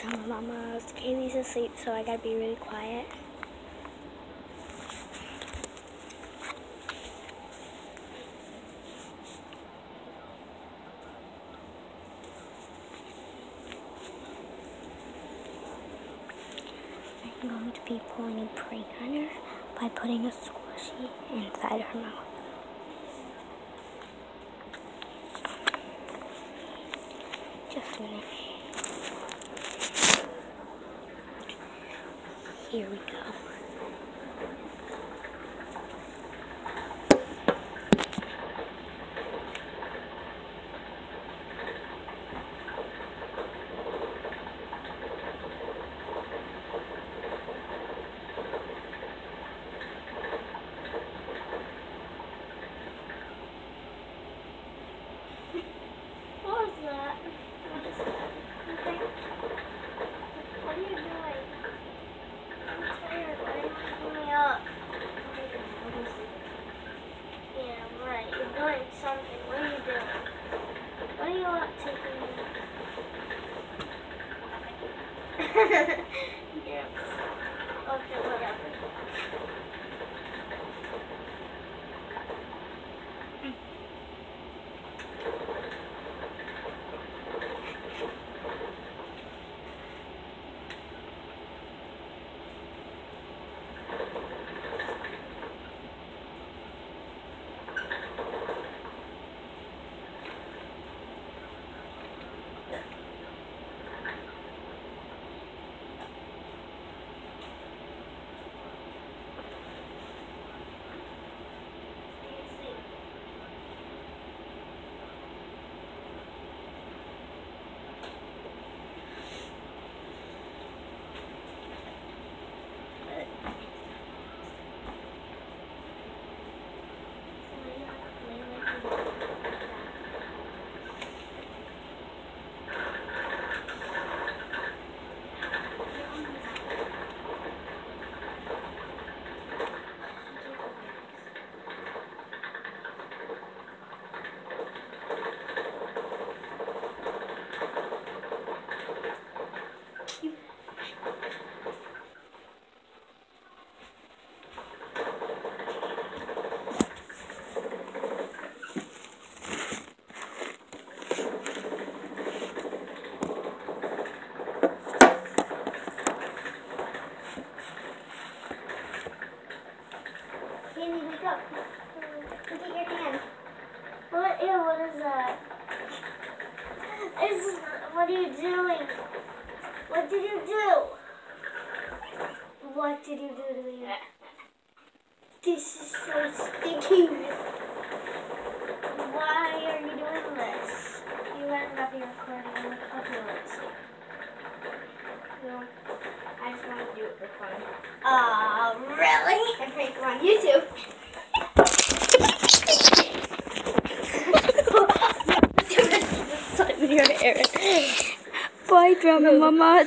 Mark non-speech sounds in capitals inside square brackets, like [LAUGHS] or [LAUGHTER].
Drama Mamas. Kaylee's asleep, so I gotta be really quiet. I'm going to be pulling a prank on her by putting a squishy inside her mouth. Just a minute. Here we go. What was that? What is that? Okay. What are you doing? I'm tired. Why are you waking me up? Yeah, right. You're doing something. What are you doing? Are you up taking? yeah. Okay, Candy, wake up. Look at your hand. What? Ew, what is that? Is, what are you doing? What did you do? What did you do to me? This is so stinky. Why are you doing this? You better not be recording copyright. No, I just want to do it for fun. Uh, Oh, really? I prank you [LAUGHS] on YouTube. Bye, Drama Mama.